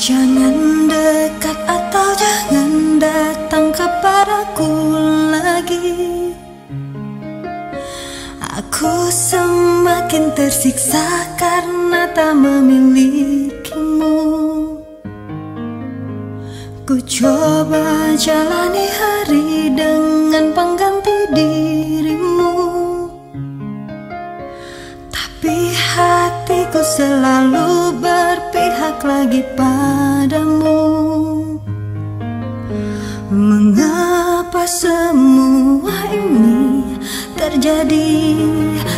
Jangan dekat atau jangan datang kepadaku lagi. Aku semakin tersiksa karena tak memilikimu. Ku coba jalani hari dengan pengganti dirimu. Tapi hatiku selalu lagi padamu. Mengapa semua ini terjadi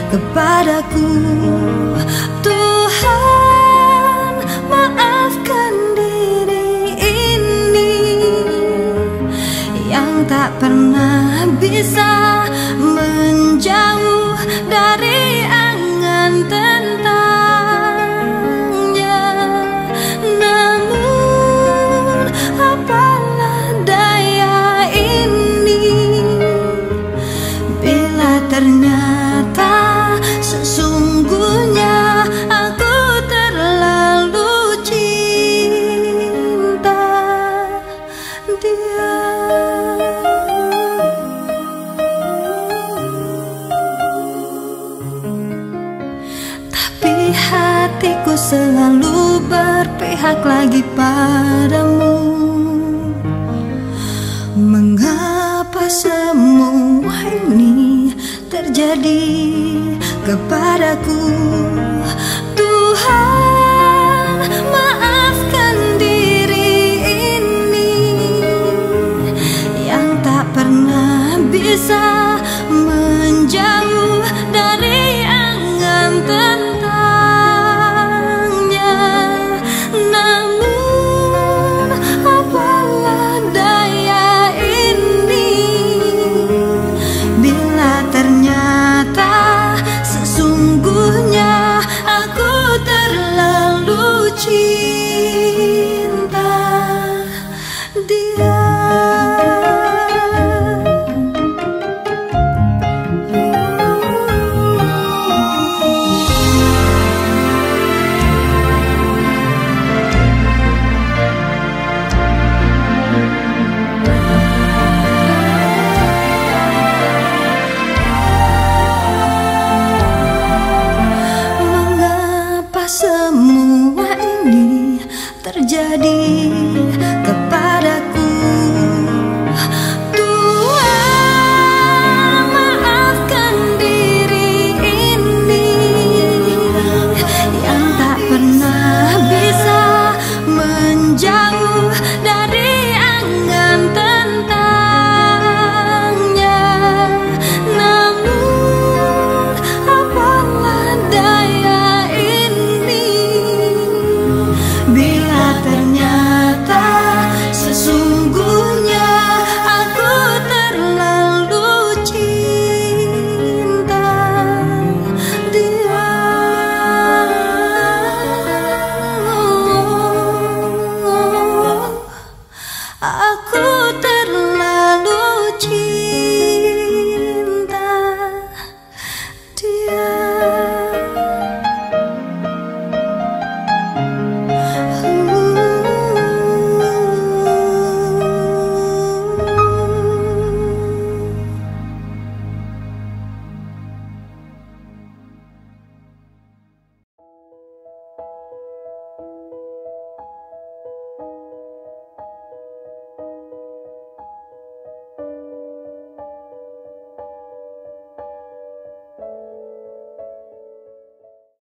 kepadaku? Tuhan maafkan diri ini Yang tak pernah bisa hatiku selalu berpihak lagi padamu. Mengapa semua ini terjadi kepadaku Jesus. terjadi. I